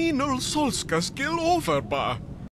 Ninol Solskas kill over.